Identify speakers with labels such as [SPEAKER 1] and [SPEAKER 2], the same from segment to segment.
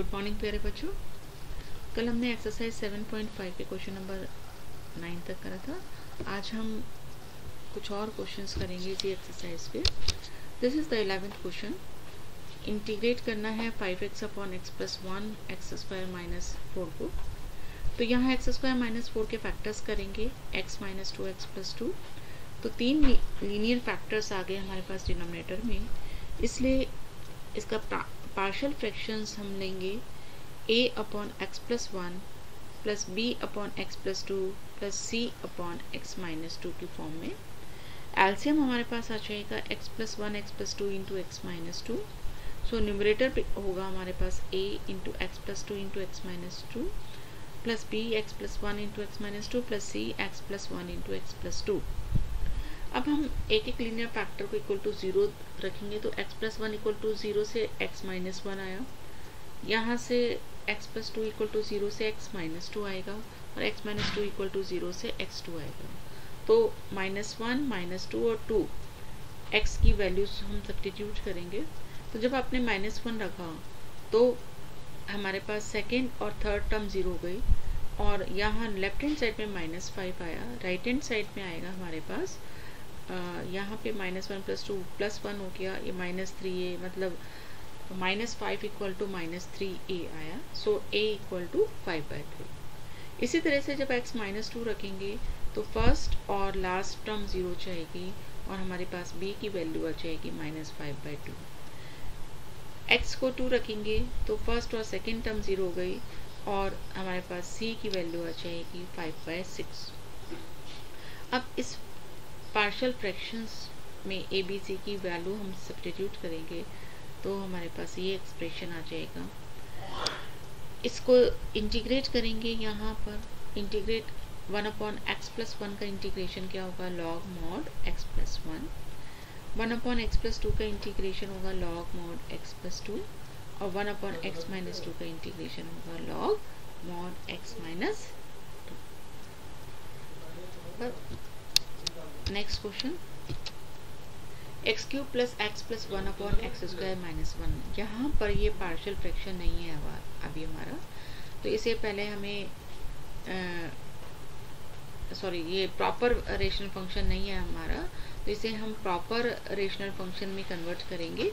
[SPEAKER 1] Good morning प्यारे बच्चों। कल हमने एक्सरसाइज 7.5 के क्वेश्चन नंबर 9 तक करा था। आज हम कुछ और क्वेश्चंस करेंगे इसी एक्सरसाइज पे। This is the eleventh question integrate करना है 5x x upon x plus one x square minus four को। तो यहाँ एक्स स्क्वायर माइनस फोर के फैक्टर्स करेंगे। x minus two x plus two तो तीन लीनियर फैक्टर्स आ गए हमारे पास डिनोमिनेटर में। इसलिए इसका पार्शल फ्रैक्शंस हम लेंगे a upon x plus one plus b upon x plus two plus c upon x minus two की फॉर्म में। एल्सियम हमारे पास आ जाएगा x plus one x plus two into x minus two so numerator होगा हमारे पास a into x plus two into x minus two plus b x plus one into x minus two plus c x plus one into x plus two अब हम एक एक linear factor को equal to zero रखेंगे तो x plus one equal to zero से x minus one आया। यहाँ से x plus two equal to zero से x माइनस टू आएगा, और x minus two equal to zero से x टू आएगा। तो माइनस वन माइनस टू और टू x की वैल्यूज़ हम सब्सटीट्यूट करेंगे। तो जब आपने माइनस वन रखा तो हमारे पास सेकेंड और थर्ड टर्म ज़ीरो हो गई, और यहाँ लेफ़्ट हैंड साइड में माइनस फाइव आया राइट हैंड साइड में आएगा हमारे पास यहाँ पे minus one plus two plus one हो गया, ये माइनस थ्री ए मतलब minus five equal to minus three a आया so a equal to five by three इसी तरह से जब x माइनस टू रखेंगे तो फ़र्स्ट और लास्ट टर्म ज़ीरो जाएगी और हमारे पास b की वैल्यू आ जाएगी minus five by two x को टू रखेंगे तो फ़र्स्ट और सेकेंड टर्म ज़ीरो हो गई और हमारे पास c की वैल्यू आ जाएगी फाइव बाई सिक्स अब इस पार्शल फ्रैक्शंस में ए बी सी की वैल्यू हम सब्सटीट्यूट करेंगे तो हमारे पास ये एक्सप्रेशन आ जाएगा। इसको इंटीग्रेट करेंगे यहाँ पर। Integrate one upon x plus one का इंटीग्रेशन क्या होगा? Log mod x plus one one upon x plus two का इंटीग्रेशन होगा log mod x plus two और one upon x minus two का इंटीग्रेशन होगा log mod x minus two next question x cube plus x plus one upon x square minus one यहाँ पर ये partial fraction नहीं है अभी हमारा। तो इसे पहले हमें सॉरी ये प्रॉपर रेशनल फ़ंक्शन नहीं है हमारा। तो इसे हम प्रॉपर रेशनल फ़ंक्शन में कन्वर्ट करेंगे।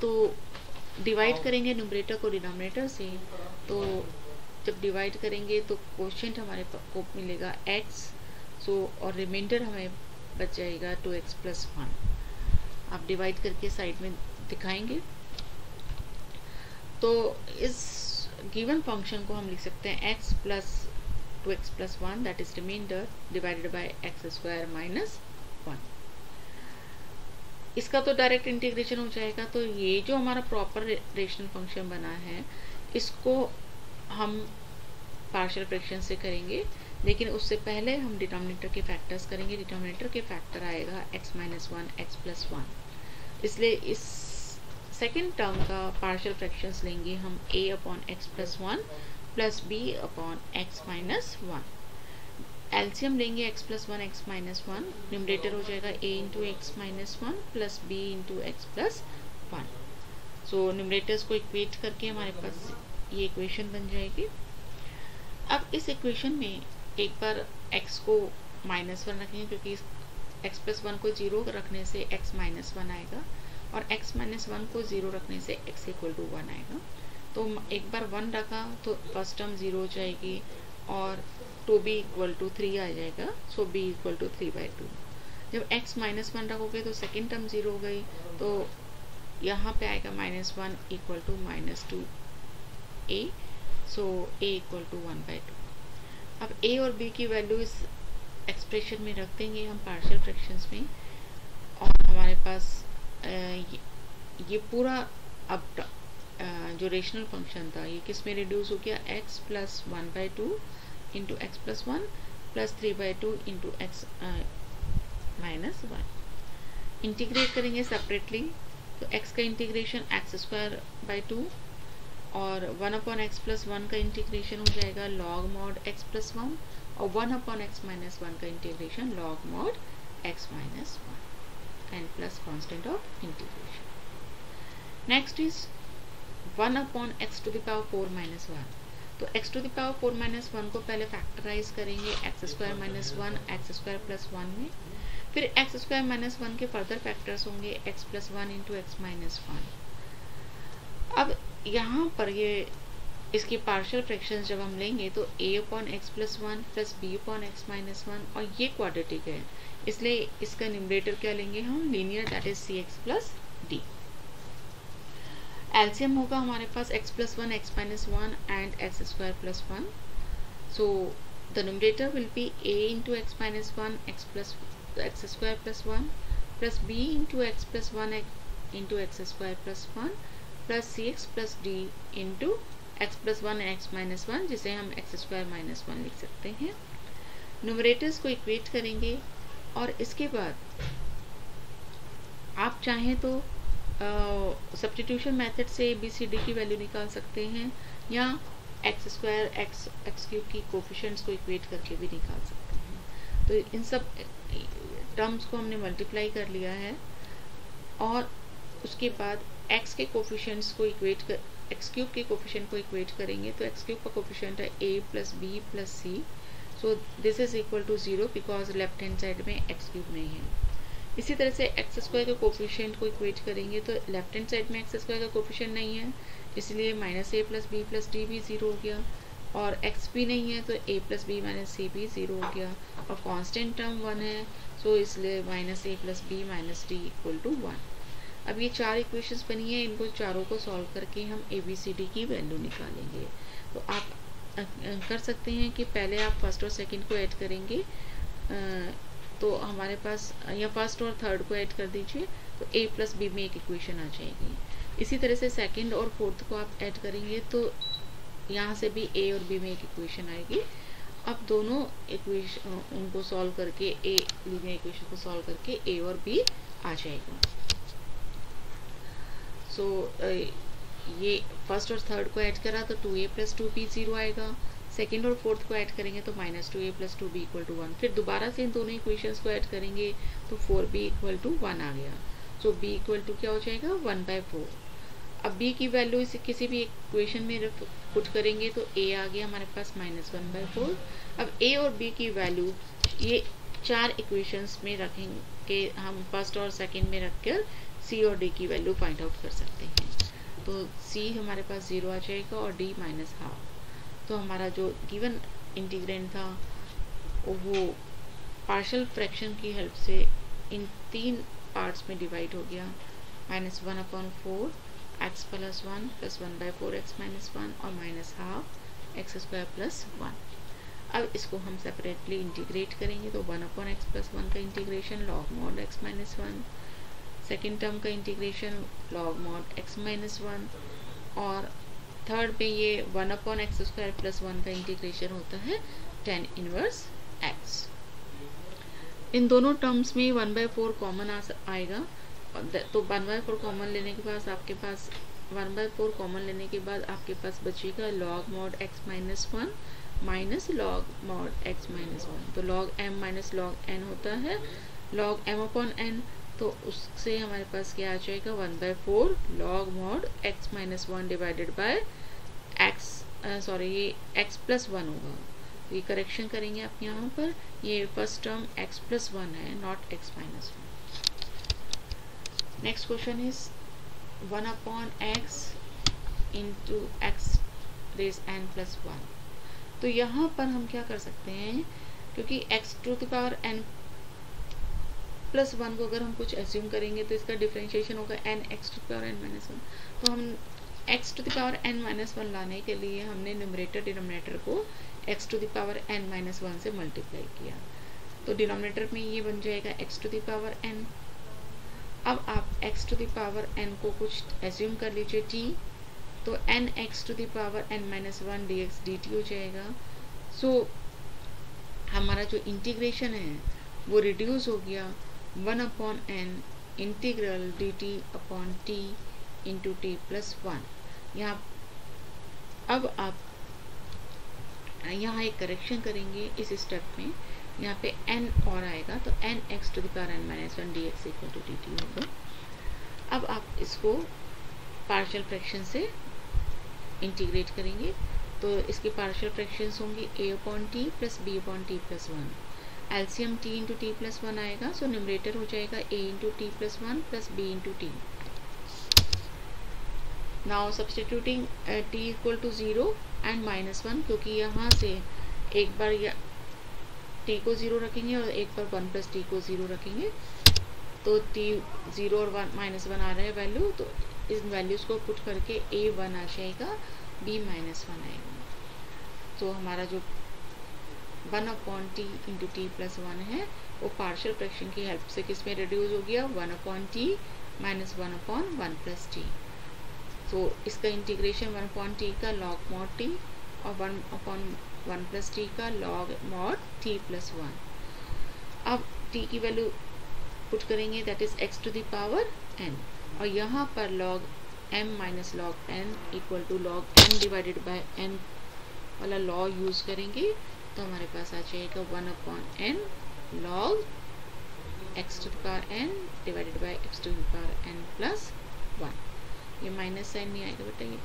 [SPEAKER 1] तो डिवाइड करेंगे न्यूमरेटर को डिनोमिनेटर से। तो जब डिवाइड करेंगे तो क्वेश्चन हमारे को मिलेगा एक्स सो so, और रिमाइंडर हमें बच जाएगा टू एक्स प्लस वन। आप डिवाइड करके साइड में दिखाएँगे। तो इस गिवन फ़ंक्शन को हम लिख सकते हैं x plus two x plus one that is remainder divided by x square minus one इसका तो डायरेक्ट इंटीग्रेशन हो जाएगा। तो ये जो हमारा प्रॉपर रेशनल फ़ंक्शन बना है इसको हम पार्शियल फ्रैक्शन से करेंगे। लेकिन उससे पहले हम डिनोमिनेटर के फैक्टर्स करेंगे। डिनोमिनेटर के फैक्टर आएगा x minus one x plus one इसलिए इस सेकेंड टर्म का पार्शियल फ्रैक्शंस लेंगे हम, a upon x plus one plus b upon x minus one LCM लेंगे x plus one x minus one numerator हो जाएगा a into x minus one plus b into x plus one so numerators को equate करके हमारे पास ये equation बन जाएगी। अब इस इक्वेशन में एक बार x को माइनस वन रखेंगे, क्योंकि x प्लस वन को ज़ीरो रखने से x माइनस वन आएगा, और x माइनस वन को ज़ीरो रखने से x इक्वल टू वन आएगा। तो एक बार वन रखा तो फ़र्स्ट टर्म ज़ीरो हो जाएगी, और two b equal to three आ जाएगा so b equal to three by two जब x माइनस वन रखोगे तो सेकेंड टर्म ज़ीरो हो गई तो यहाँ पे आएगा minus one equal to minus two a so a equal to one by two अब ए और बी की वैल्यू इस एक्सप्रेशन में रख देंगे हम पार्शियल फ्रैक्शंस में। और हमारे पास ये, ये पूरा अब जो रेशनल फ़ंक्शन था ये किसमें रिड्यूस हो गया? X plus one by two into x plus one plus three by two into x minus one integrate करेंगे सेपरेटली तो x का integration x square by two और one upon x plus one का integration हो जाएगा log mod x plus one और one upon x minus one का integration log mod x minus one and plus constant of integration next is one upon x to the power four minus one तो x to the power four minus one को पहले factorise करेंगे x square minus one x square plus one में। फिर x square minus one के further factors होंगे x plus one into x minus one अब यहाँ पर ये, इसकी पार्शियल फ्रैक्शंस जब हम लेंगे तो a upon x plus one plus b upon x minus one और ये क्वाड्रेटिक है। इसलिए इसका न्यूमरेटर क्या लेंगे हम? Linear that is c x plus d LCM होगा हमारे पास x plus one x minus one and x square plus one so the numerator will be a into x minus one x plus x square plus one plus b into x plus one into x square plus one plus c x plus d into x plus one x minus one जिसे हम x square minus one लिख सकते हैं। Numerators को equate करेंगे और इसके बाद आप चाहें तो सब्सटीट्यूशन मेथड से बी सी डी की वैल्यू निकाल सकते हैं या X square X X cube की कोफिशेंट्स को इक्वेट करके भी निकाल सकते हैं। तो इन सब टर्म्स को हमने मल्टीप्लाई कर लिया है और उसके बाद एक्स के कोफिशेंट्स को इक्वेट कर एक्स क्यूब के कोफिशेंट को इक्वेट करेंगे तो एक्स क्यूब का कोफिशेंट है a plus b plus c so this is equal to zero because left hand side में एक्स क्यूब नहीं है. इसी तरह से एक्स स्क्वायर के कोफिशेंट को इक्वेट करेंगे तो लेफ़्ट हैंड साइड में एक्स स्क्वायर का कोफिशेंट नहीं है. इसलिए minus a plus b plus d भी ज़ीरो हो गया. और एक्स भी नहीं है तो a plus b minus c भी ज़ीरो हो गया. और कांस्टेंट टर्म वन है सो इसलिए minus a plus b minus d equal to one अब ये चार इक्वेशंस बनी है, इनको चारों को सॉल्व करके हम ए बी सी डी की वैल्यू निकालेंगे। तो आप कर सकते हैं कि पहले आप फ़र्स्ट और सेकंड को ऐड करेंगे। तो हमारे पास, या फ़र्स्ट और थर्ड को ऐड कर दीजिए तो ए प्लस बी में एक इक्वेशन आ जाएगी। इसी तरह से सेकंड और फोर्थ को आप ऐड करेंगे तो यहाँ से भी ए और बी में एक इक्वेशन आएगी। अब दोनों इक्वेशन उनको सॉल्व करके ए लीनियर इक्वेशन को सॉल्व करके ए और बी आ जाएगा। सो so, ये फ़र्स्ट और थर्ड को ऐड करा तो two a plus two b zero आएगा। सेकेंड और फोर्थ को ऐड करेंगे तो minus two a plus two b equal to one फिर दोबारा से इन दोनों इक्वेशंस को ऐड करेंगे तो four b equal to one आ गया। सो बी इक्वल टू क्या हो जाएगा? वन बाय फोर अब बी की वैल्यू इसे किसी भी इक्वेशन में पुट करेंगे तो ए आ गया हमारे पास माइनस वन बाय फोर अब ए और बी की वैल्यू ये चार इक्वेशंस में रखेंगे हम फ़र्स्ट और सेकेंड में रख कर सी और डी की वैल्यू फाइंड आउट कर सकते हैं। तो सी हमारे पास ज़ीरो आ जाएगा और डी माइनस हाफ़ तो हमारा जो गिवन इंटीग्रेंट था, वो पार्शल फ्रैक्शन की हेल्प से इन तीन पार्ट्स में डिवाइड हो गया। Minus one upon four x plus one plus one by four x minus one और minus half x square plus one अब इसको हम सेपरेटली इंटीग्रेट करेंगे तो one upon x plus one का integration log mod x minus one second term का integration log mod x minus one और third पे ये one upon x square plus one का इंटीग्रेशन होता है टेन इनवर्स एक्स इन दोनों टर्म्स में वन बाय फोर कॉमन आएगा। तो वन बाय फोर कॉमन लेने के बाद आपके पास वन बाय फोर कॉमन लेने के बाद आपके पास बचेगा log mod x minus one minus log mod x minus one तो log m minus log n होता है। लॉग एम अपॉन एन तो उससे हमारे पास क्या आ जाएगा? One by four log mod x minus one divided by x sorry ये एक्स प्लस वन होगा। तो ये करेक्शन करेंगे आप यहाँ पर। ये first term x plus one है not x minus one next question is one upon x into x raise n plus one तो यहाँ पर हम क्या कर सकते हैं? क्योंकि x to the power n plus one को अगर हम कुछ एज्यूम करेंगे तो इसका डिफ्रेंशिएशन होगा n x to power n minus one तो हम x to the power n minus one लाने के लिए हमने न्यूमरेटर डिनोमिनेटर को x to the power n minus one से मल्टीप्लाई किया। तो डिनोमिनेटर में ये बन जाएगा एक्स टू दावर एन अब आप एक्स टू दावर एन को कुछ एज्यूम कर लीजिए टी तो n x to the power n minus one d x d t हो जाएगा। सो so, हमारा जो इंटीग्रेशन है वो रिड्यूस हो गया। One upon n integral d t upon t into t plus one यहाँ अब आप यहाँ एक करेक्शन करेंगे इस स्टेप में। यहाँ पे n और आएगा तो n x to the power n minus one d x equal to d t होगा। अब आप इसको पार्शियल फ्रैक्शन से इंटीग्रेट करेंगे तो इसके पार्शियल फ्रैक्शंस होंगे a upon t plus b upon t plus one LCM t into t plus one आएगा सो न्यूमरेटर हो जाएगा a into t plus one plus b into t now substituting t equal to zero and minus one क्योंकि यहाँ से एक बार या T को zero रखेंगे और एक बार वन प्लस टी को ज़ीरो रखेंगे। तो टी ज़ीरो और वन माइनस वन आ रहा है वैल्यू तो इस वैल्यूज़ को पुट करके ए वन आ जाएगा बी माइनस वन आएगा। तो हमारा जो one upon t into t plus one है। वो पार्शियल फ्रैक्शन की हेल्प से किसमें रिड्यूस हो गया? One upon t minus one upon one plus t तो इसका इंटीग्रेशन वन अपॉन टी का लॉग मॉड टी और one upon one plus t का log mod t plus one अब टी की वैल्यू पुट करेंगे that is x to the power n और यहाँ पर log m minus log n equal to log n divided by n वाला law use करेंगे। तो हमारे पास आ जाएगा one upon n log x to the power n divided by x to the power n plus one ये minus sign नहीं आएगा बेटा ये।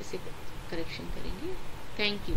[SPEAKER 1] इसे करेक्शन करेंगे। Thank you